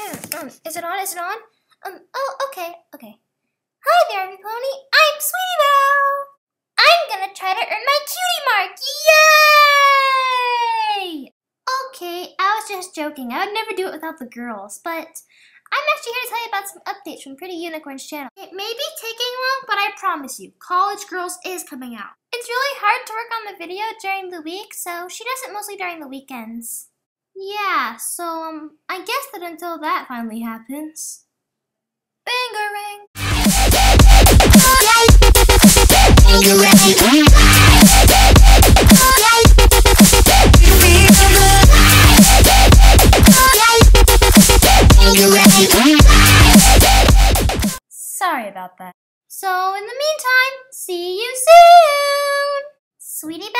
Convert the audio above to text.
Um, is it on? Is it on? Um, oh, okay, okay. Hi there, every pony. I'm Sweetie Belle. I'm gonna try to earn my cutie mark. Yay! Okay, I was just joking. I would never do it without the girls, but I'm actually here to tell you about some updates from Pretty Unicorn's channel. It may be taking long, but I promise you, College Girls is coming out. It's really hard to work on the video during the week, so she does it mostly during the weekends. Yeah, so I guess that until that finally happens. Bangarang! Sorry about that. So, in the meantime, see you soon! Sweetie.